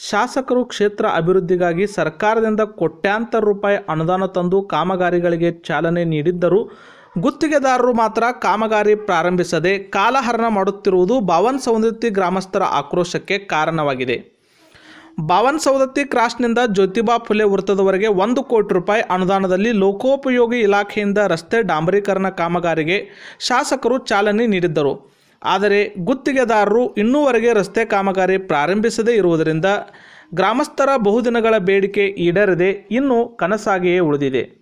ಶಾಸಕರು ಕ್ಷೇತ್ರ ಅಭಿವೃದ್ಧಿಗಾಗಿ ಸರ್ಕಾರದಿಂದ ಕೋಟ್ಯಾಂತರ ರೂಪಾಯಿ ಅನುದಾನ ತಂದು ಕಾಮಗಾರಿಗಳಿಗೆ ಚಾಲನೆ ನೀಡಿದ್ದರೂ ಗುತ್ತಿಗೆದಾರರು ಮಾತ್ರ ಕಾಮಗಾರಿ ಪ್ರಾರಂಭಿಸದೆ ಕಾಲಹರಣ ಮಾಡುತ್ತಿರುವುದು ಬಾವನ್ ಸೌಂದತ್ತಿ ಗ್ರಾಮಸ್ಥರ ಆಕ್ರೋಶಕ್ಕೆ ಕಾರಣವಾಗಿದೆ. ಬಾವನ್ ಸೌದತ್ತಿ ಕ್ರಾಸ್ನಿಂದ ಜ್ಯೋತಿಬಾ ಫುಲೆ ವೃತ್ತದವರೆಗೆ ಒಂದು ಕೋಟಿ ರೂಪಾಯಿ ಅನುದಾನದಲ್ಲಿ ಲೋಕೋಪಯೋಗಿ ಇಲಾಖೆಯಿಂದ ರಸ್ತೆ ಡಾಂಬರೀಕರಣ ಕಾಮಗಾರಿಗೆ ಶಾಸಕರು ಚಾಲನೆ ನೀಡಿದ್ದರು. ಆದರೆ ಗುತ್ತಿಗೆದಾರರು ಇನ್ನೂವರೆಗೆ ರಸ್ತೆ ಕಾಮಗಾರಿ ಪ್ರಾರಂಭಿಸದೇ ಇರುವುದರಿಂದ ಗ್ರಾಮಸ್ಥರ ಬಹುದಿನಗಳ ಬೇಡಿಕೆ ಈಡೇರದೆ ಇನ್ನೂ ಕನಸಾಗಿಯೇ ಉಳಿದಿದೆ.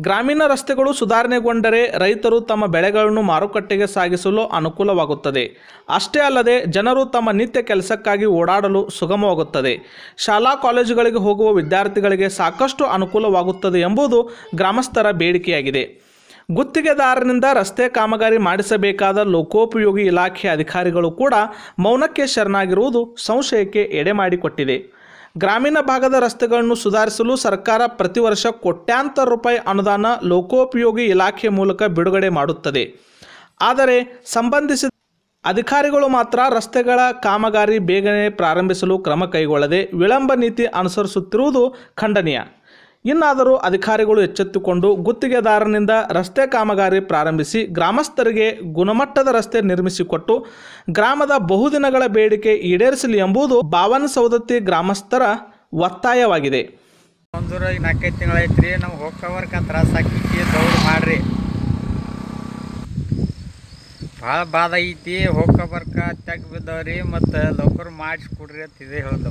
ಗ್ರಾಮೀಣ ರಸ್ತೆಗಳು ಸುಧಾರಣೆಗೊಂಡರೆ ರೈತರು ತಮ್ಮ ಬೆಳೆಗಳನ್ನು ಮಾರುಕಟ್ಟೆಗೆ ಸಾಗಿಸಲು ಅನುಕೂಲವಾಗುತ್ತದೆ. ಅಷ್ಟೇ ಅಲ್ಲದೆ ಜನರು ತಮ್ಮ ನಿತ್ಯ ಕೆಲಸಕ್ಕಾಗಿ ಓಡಾಡಲು ಸುಗಮವಾಗುತ್ತದೆ. ಶಾಲಾ ಕಾಲೇಜುಗಳಿಗೆ ಹೋಗುವ ವಿದ್ಯಾರ್ಥಿಗಳಿಗೆ ಸಾಕಷ್ಟು ಅನುಕೂಲವಾಗುತ್ತದೆ ಎಂಬುದು ಗ್ರಾಮಸ್ಥರ ಬೇಡಿಕೆಯಾಗಿದೆ. ಗುತ್ತಿಗೆದಾರನಿಂದ ರಸ್ತೆ ಕಾಮಗಾರಿ ಮಾಡಿಸಬೇಕಾದ ಲೋಕೋಪಯೋಗಿ ಇಲಾಖೆ ಅಧಿಕಾರಿಗಳು ಕೂಡ ಮೌನಕ್ಕೆ ಶರಣಾಗಿರುವುದು ಸಂಶಯಕ್ಕೆ ಎಡೆ ಮಾಡಿಕೊಟ್ಟಿದೆ. ಗ್ರಾಮೀಣ ಭಾಗದ ರಸ್ತೆಗಳನ್ನು ಸುಧಾರಿಸಲು ಸರ್ಕಾರ ಪ್ರತಿ ವರ್ಷ ಕೋಟ್ಯಾಂತರ ರೂಪಾಯಿ ಅನುದಾನ ಲೋಕೋಪಯೋಗಿ ಇಲಾಖೆ ಮೂಲಕ ಬಿಡುಗಡೆ ಮಾಡುತ್ತದೆ. ಆದರೆ ಸಂಬಂಧಿಸಿದ ಅಧಿಕಾರಿಗಳು ಮಾತ್ರ ರಸ್ತೆಗಳ ಕಾಮಗಾರಿ ಬೇಗನೆ ಪ್ರಾರಂಭಿಸಲು ಕ್ರಮ ಕೈಗೊಳ್ಳದೆ ವಿಳಂಬ ನೀತಿ ಅನುಸರಿಸುತ್ತಿರುವುದು ಖಂಡನೀಯ. ಇನ್ನಾದರೂ ಅಧಿಕಾರಿಗಳು ಎಚ್ಚೆತ್ತುಕೊಂಡು ಗುತ್ತಿಗೆದಾರನಿಂದ ರಸ್ತೆ ಕಾಮಗಾರಿ ಪ್ರಾರಂಭಿಸಿ ಗ್ರಾಮಸ್ಥರಿಗೆ ಗುಣಮಟ್ಟದ ರಸ್ತೆ ನಿರ್ಮಿಸಿಕೊಟ್ಟು ಗ್ರಾಮದ ಬಹುದಿನಗಳ ಬೇಡಿಕೆ ಈಡೇರಿಸಲಿ ಎಂಬುದು ಬಾವನ ಸೌದತ್ತಿ ಗ್ರಾಮಸ್ಥರ ಒತ್ತಾಯವಾಗಿದೆ. ಒಂದೂರ ನಾಲ್ಕೈದು ತಿಂಗಳೈತ್ರಿ ನಾವು ಹೋಗ್ಕೋವರ್ಕ ತ್ರಾಸ ದೌಡ್ ಮಾಡ್ರಿ. ಭಾಳ ಬಾದ ಐತಿ ಹೋಗ್ಕೊಬರ್ಕ ತೆಗ್ ಬಿದ್ದವ್ರಿ, ಮತ್ತು ಲೌಕರ್ ಮಾಡಿಸ್ಕೊಡ್ರಿ ಅಂತ ಇದೇ ಹೇಳ್ದು.